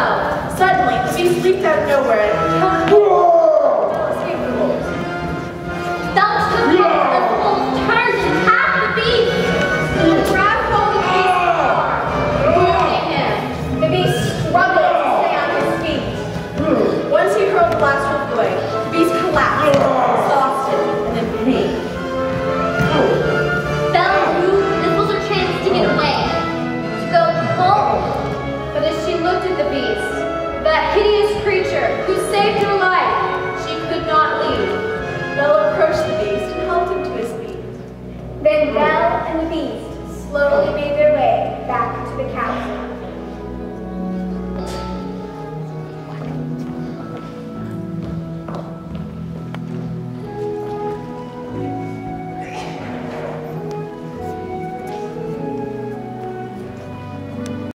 fell. Suddenly, the beast leaped out of nowhere and held the wolves. Thumps the the the ah! Ah! him. The beast to ah! stay on his feet. Hmm. Once he hurled the beast collapsed, exhausted and in pain. then Belle and the bees.